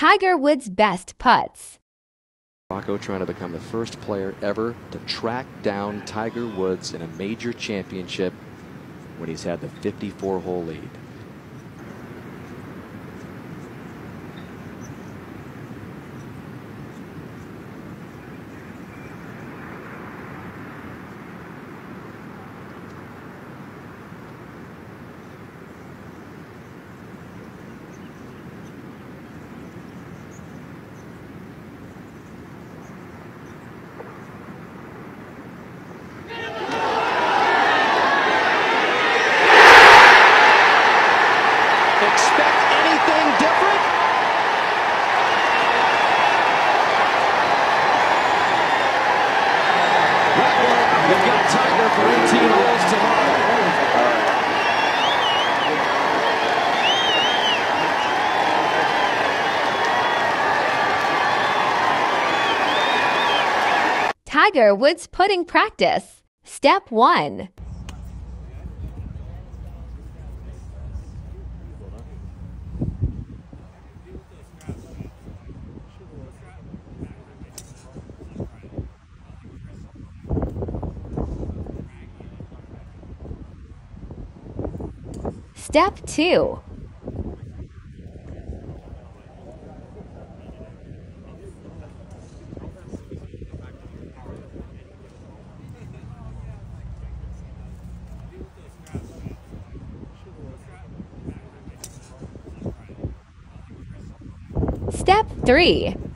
Tiger Woods' best putts. Rocco trying to become the first player ever to track down Tiger Woods in a major championship when he's had the 54 hole lead. Expect anything different? You've got Tiger for 18 holes tomorrow. Tiger Woods putting practice. Step 1. Step 2. Step 3.